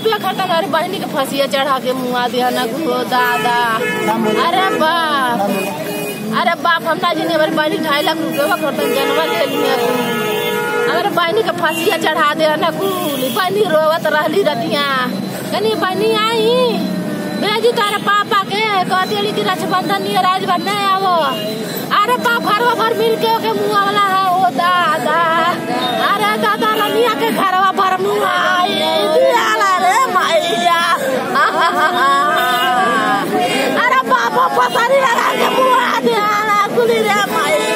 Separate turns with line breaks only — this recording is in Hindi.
रुपया खर्चा हमारी बहनी के फंसिया चढ़ा के मुआ दिया ना गो दादा। अरे बाप। अरे बाप, हम ना जाने हमारी बहनी ढाई लाख रुपया खर्चा जनवा ले लिया तू। हमारे बहनी के फंसिया चढ़ा दे ना कुल बहनी रोवत रहली रतिया। कनी बहनी आई? भेजी तारे पापा के कहती कि रक्षाबंधन नियर आज बन नहीं आवो अरे बाप, घरवा भर मिल के मुआ वाला है, ओ दादा। अरे दादा, रनिया के घरवा भर मुआ pasal ni lah, aku buat dia lah, aku ni.